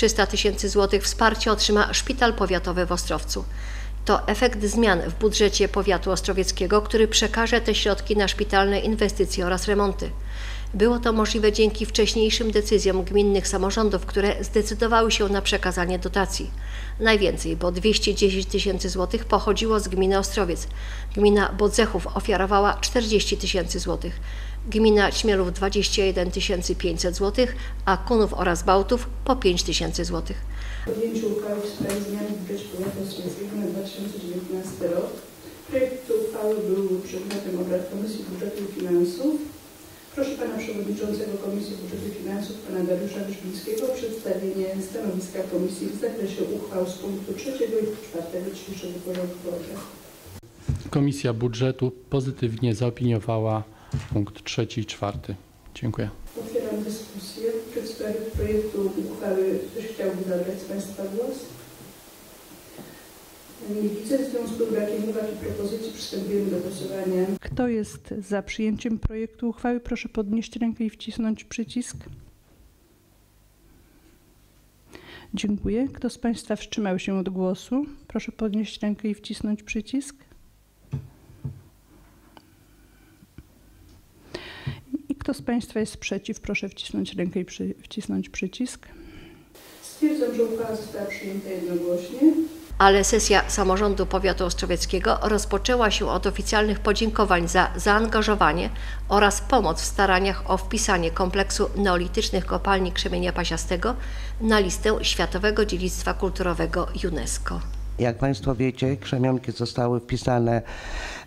300 tysięcy złotych wsparcia otrzyma Szpital Powiatowy w Ostrowcu. To efekt zmian w budżecie powiatu ostrowieckiego, który przekaże te środki na szpitalne inwestycje oraz remonty. Było to możliwe dzięki wcześniejszym decyzjom gminnych samorządów, które zdecydowały się na przekazanie dotacji. Najwięcej, bo 210 tysięcy złotych pochodziło z gminy Ostrowiec. Gmina Bodzechów ofiarowała 40 tysięcy złotych. Gmina Śmielów 21 500 złotych, a Kunów oraz Bałtów po 5 tysięcy złotych. podjęciu uchwały w sprawie zmiany w budżecie powiatu na 2019 rok. Projekt uchwały był przedmiotem obrad Komisji Budżetu i Finansów. Proszę Pana Przewodniczącego Komisji Budżetu i Finansów, Pana Dariusza Wyszpińskiego o przedstawienie stanowiska Komisji w zakresie uchwał z punktu trzeciego i czwartego dzisiejszego porządku obrad. Komisja Budżetu pozytywnie zaopiniowała punkt trzeci i czwarty. Dziękuję. Otwieram dyskusję. Przedstawię projektu uchwały. Ktoś chciałby zabrać z Państwa głos? Nie widzę. W związku z brakiem uwag i propozycji przystępujemy do głosowania. Kto jest za przyjęciem projektu uchwały? Proszę podnieść rękę i wcisnąć przycisk. Dziękuję. Kto z Państwa wstrzymał się od głosu? Proszę podnieść rękę i wcisnąć przycisk. I kto z Państwa jest przeciw? Proszę wcisnąć rękę i przy, wcisnąć przycisk. Stwierdzam, że uchwała została przyjęta jednogłośnie. Ale sesja samorządu powiatu ostrowieckiego rozpoczęła się od oficjalnych podziękowań za zaangażowanie oraz pomoc w staraniach o wpisanie kompleksu neolitycznych kopalni krzemienia pasiastego na listę Światowego Dziedzictwa Kulturowego UNESCO. Jak Państwo wiecie, krzemionki zostały wpisane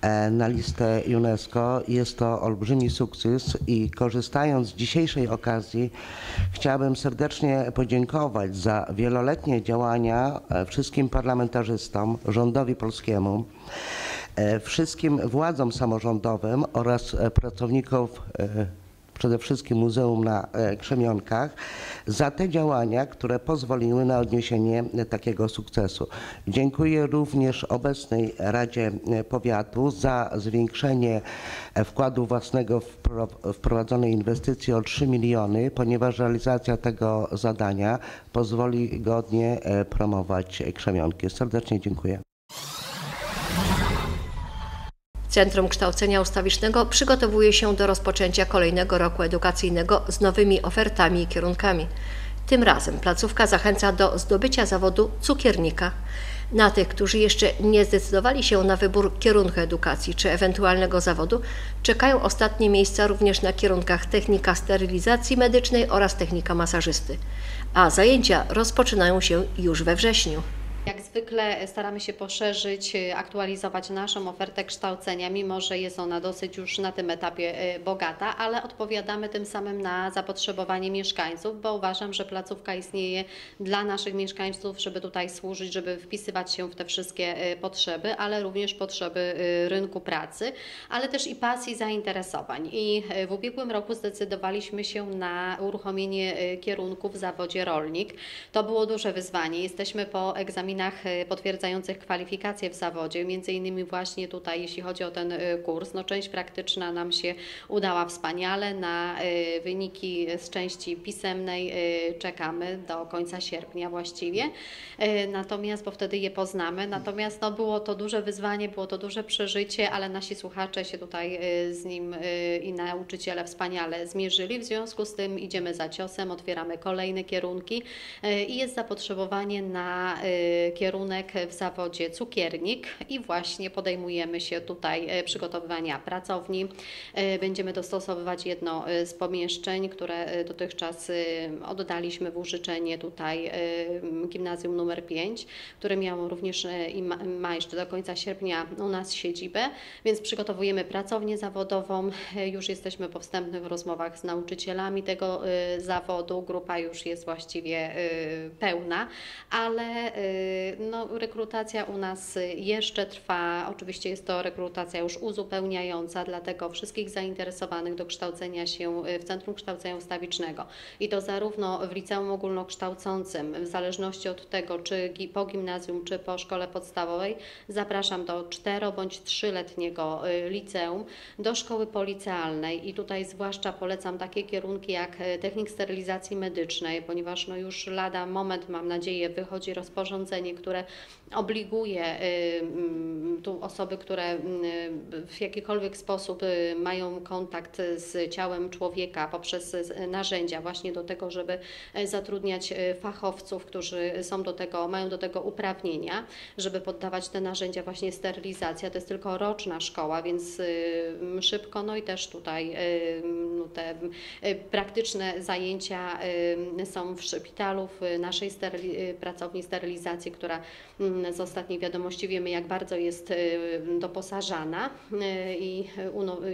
e, na listę UNESCO. Jest to olbrzymi sukces i korzystając z dzisiejszej okazji chciałbym serdecznie podziękować za wieloletnie działania e, wszystkim parlamentarzystom, rządowi polskiemu, e, wszystkim władzom samorządowym oraz pracowników e, przede wszystkim Muzeum na e, Krzemionkach, za te działania, które pozwoliły na odniesienie e, takiego sukcesu. Dziękuję również obecnej Radzie e, Powiatu za zwiększenie wkładu własnego w pro- wprowadzonej inwestycji o 3 miliony, ponieważ realizacja tego zadania pozwoli godnie promować Krzemionki. Serdecznie dziękuję. Centrum Kształcenia Ustawicznego przygotowuje się do rozpoczęcia kolejnego roku edukacyjnego z nowymi ofertami i kierunkami. Tym razem placówka zachęca do zdobycia zawodu cukiernika. Na tych, którzy jeszcze nie zdecydowali się na wybór kierunku edukacji czy ewentualnego zawodu, czekają ostatnie miejsca również na kierunkach technika sterylizacji medycznej oraz technika masażysty. A zajęcia rozpoczynają się już we wrześniu. Jak zwykle staramy się poszerzyć, y, aktualizować naszą ofertę kształcenia, mimo że jest ona dosyć już na tym etapie y, bogata, ale odpowiadamy tym samym na zapotrzebowanie mieszkańców, bo uważam, że placówka istnieje dla naszych mieszkańców, żeby tutaj służyć, żeby wpisywać się w te wszystkie y, potrzeby, ale również potrzeby rynku pracy, ale też i pasji, zainteresowań. I w ubiegłym roku zdecydowaliśmy się na uruchomienie kierunku w zawodzie rolnik. To było duże wyzwanie. Jesteśmy po egzaminach y, potwierdzających kwalifikacje w zawodzie, między innymi właśnie tutaj, jeśli chodzi o ten y, kurs. No, część praktyczna nam się udała wspaniale. Na y, wyniki z części pisemnej czekamy do końca sierpnia właściwie. Natomiast, bo wtedy je poznamy. Natomiast no, było to duże wyzwanie, było to duże przeżycie, ale nasi słuchacze się tutaj z nim i nauczyciele wspaniale zmierzyli. W związku z tym idziemy za ciosem, otwieramy kolejne kierunki i jest zapotrzebowanie na kierunek w zawodzie cukiernik i właśnie podejmujemy się tutaj y, przygotowywania pracowni. Y, Będziemy dostosowywać jedno y, z pomieszczeń, które dotychczas oddaliśmy w użyczenie tutaj gimnazjum numer 5, które miało również i ma, jeszcze do końca sierpnia u nas siedzibę, więc przygotowujemy pracownię zawodową. Już jesteśmy po wstępnych rozmowach z nauczycielami tego zawodu. Grupa już jest właściwie pełna, ale No, rekrutacja u nas jeszcze trwa. Oczywiście jest to rekrutacja już uzupełniająca, dlatego wszystkich zainteresowanych do kształcenia się w Centrum Kształcenia Ustawicznego i to zarówno w liceum ogólnokształcącym, w zależności od tego, czy po gimnazjum, czy po szkole podstawowej, zapraszam do cztero bądź trzyletniego y, liceum, do szkoły policealnej i tutaj zwłaszcza polecam takie kierunki jak e, technik sterylizacji medycznej, ponieważ no już lada moment, mam nadzieję, wychodzi rozporządzenie, które obliguje y, mm, tu osoby, które mm, w jakikolwiek sposób y, mają kontakt z ciałem człowieka poprzez narzędzia właśnie do tego, żeby e, zatrudniać e, fachowców, którzy są do tego, mają do tego uprawnienia, żeby poddawać te narzędzia właśnie sterylizacja. To jest tylko roczna szkoła, więc y, szybko, no i też tutaj y, no te praktyczne zajęcia są w szpitalu, w naszej steryli- pracowni sterylizacji, która mm, z ostatniej wiadomości wiemy, jak bardzo jest y, doposażana y, i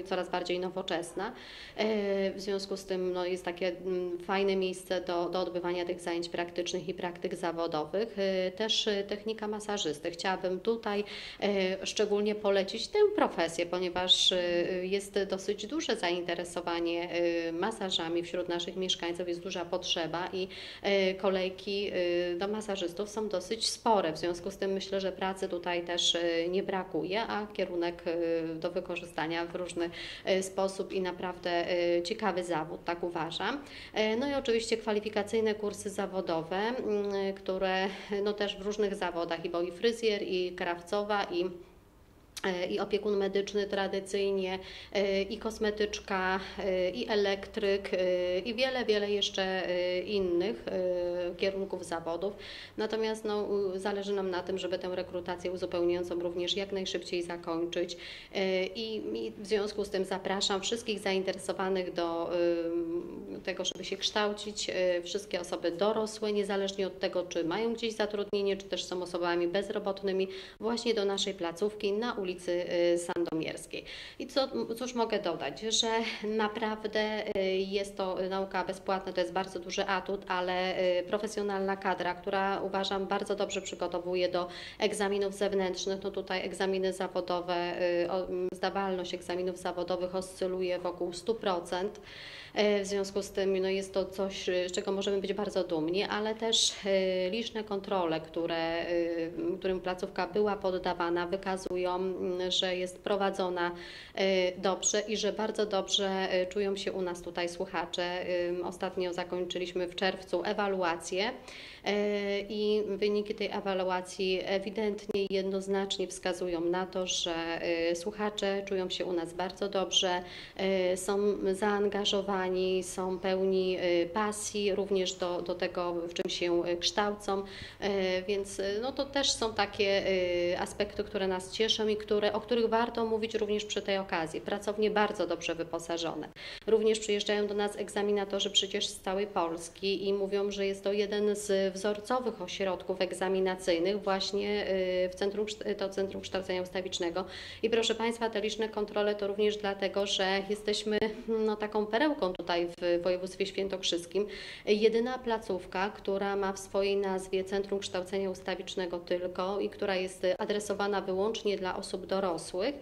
coraz bardziej nowoczesna. Y, W związku z tym no, jest takie mm, fajne miejsce do, do odbywania tych zajęć praktycznych i praktyk zawodowych. Też technika masażysty. Chciałabym tutaj szczególnie polecić tę profesję, ponieważ jest dosyć duże zainteresowanie masażami wśród naszych mieszkańców, jest duża potrzeba i kolejki do masażystów są dosyć spore. W związku z tym myślę, że pracy tutaj też nie brakuje, a kierunek y, do wykorzystania w różny y, sposób i naprawdę y, ciekawy zawód, tak uważam. No i oczywiście kwalifikacyjne kursy zawodowe, mm, które no też w różnych zawodach, i bo i fryzjer, i krawcowa, i i opiekun medyczny tradycyjnie, e, i kosmetyczka, e, i elektryk, e, i wiele, wiele jeszcze e, innych e, kierunków zawodów. Natomiast no, zależy nam na tym, żeby tę rekrutację uzupełniającą również jak najszybciej zakończyć. E, I, I w związku z tym zapraszam wszystkich zainteresowanych do e, tego, żeby się kształcić, e, wszystkie osoby dorosłe, niezależnie od tego, czy mają gdzieś zatrudnienie, czy też są osobami bezrobotnymi, właśnie do naszej placówki na ulicy y, I co, cóż mogę dodać, że naprawdę y, jest to nauka bezpłatna, to jest bardzo duży atut, ale y, profesjonalna kadra, która uważam bardzo dobrze przygotowuje do egzaminów zewnętrznych, no tutaj egzaminy zawodowe, y, zdawalność egzaminów zawodowych oscyluje wokół 100%. E, W związku z tym no jest to coś, z czego możemy być bardzo dumni, ale też liczne kontrole, które, którym placówka była poddawana, wykazują, że jest prowadzona e, dobrze i że bardzo dobrze e, czują się u nas tutaj słuchacze. E, Ostatnio zakończyliśmy w czerwcu ewaluację i wyniki tej ewaluacji ewidentnie i jednoznacznie wskazują na to, że słuchacze czują się u nas bardzo dobrze, są zaangażowani, są pełni pasji również do, do tego, w czym się kształcą, więc no to też są takie aspekty, które nas cieszą i które, o których warto mówić również przy tej okazji. Pracownie bardzo dobrze wyposażone. Również przyjeżdżają do nas egzaminatorzy przecież z całej Polski i mówią, że jest to jeden z wzorcowych ośrodków egzaminacyjnych właśnie y, w centrum, to Centrum Kształcenia Ustawicznego. I proszę Państwa, te liczne kontrole to również dlatego, że jesteśmy no, taką perełką tutaj w województwie świętokrzyskim. Jedyna placówka, która ma w swojej nazwie Centrum Kształcenia Ustawicznego tylko i która jest adresowana wyłącznie dla osób dorosłych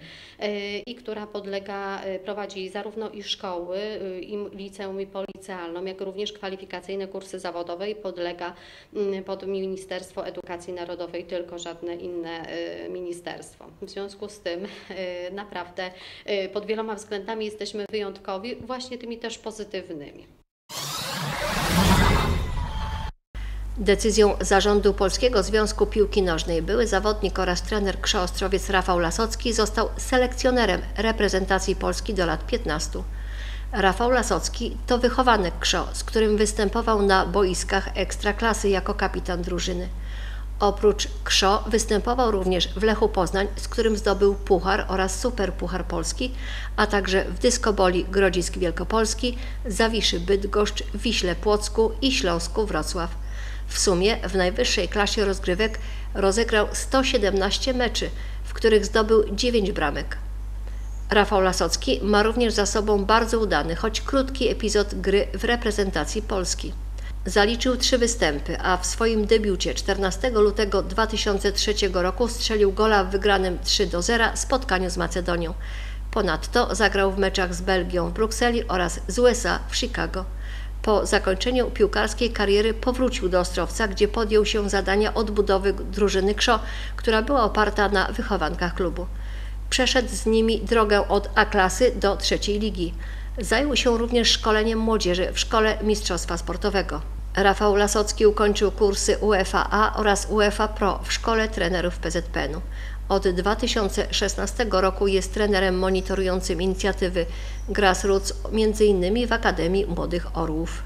i która podlega, y, prowadzi zarówno i szkoły, y, i liceum, i policealną, jak również kwalifikacyjne kursy zawodowe i podlega pod Ministerstwo Edukacji Narodowej, tylko żadne inne y, ministerstwo. W związku z tym naprawdę pod wieloma względami jesteśmy wyjątkowi, właśnie tymi też pozytywnymi. Decyzją Zarządu Polskiego Związku Piłki Nożnej były zawodnik oraz trener KSZO Ostrowiec Rafał Lasocki został selekcjonerem reprezentacji Polski do lat 15. Rafał Lasocki to wychowanek KSZO, z którym występował na boiskach ekstraklasy jako kapitan drużyny. Oprócz KSZO występował również w Lechu Poznań, z którym zdobył Puchar oraz Superpuchar Polski, a także w Dyskoboli Grodzisk Wielkopolski, Zawiszy Bydgoszcz, Wiśle Płocku i Śląsku Wrocław. W sumie w najwyższej klasie rozgrywek rozegrał 117 meczy, w których zdobył 9 bramek. Rafał Lasocki ma również za sobą bardzo udany, choć krótki epizod gry w reprezentacji Polski. Zaliczył trzy występy, a w swoim debiucie 14 lutego 2003 roku strzelił gola w wygranym 3 do 0 spotkaniu z Macedonią. Ponadto zagrał w meczach z Belgią w Brukseli oraz z USA w Chicago. Po zakończeniu piłkarskiej kariery powrócił do Ostrowca, gdzie podjął się zadania odbudowy drużyny KSZO, która była oparta na wychowankach klubu. Przeszedł z nimi drogę od A-klasy do trzeciej ligi. Zajął się również szkoleniem młodzieży w Szkole Mistrzostwa Sportowego. Rafał Lasocki ukończył kursy UEFA A oraz UEFA Pro w Szkole Trenerów PZPN-u. Od 2016 roku jest trenerem monitorującym inicjatywy Grassroots, m.in. w Akademii Młodych Orłów.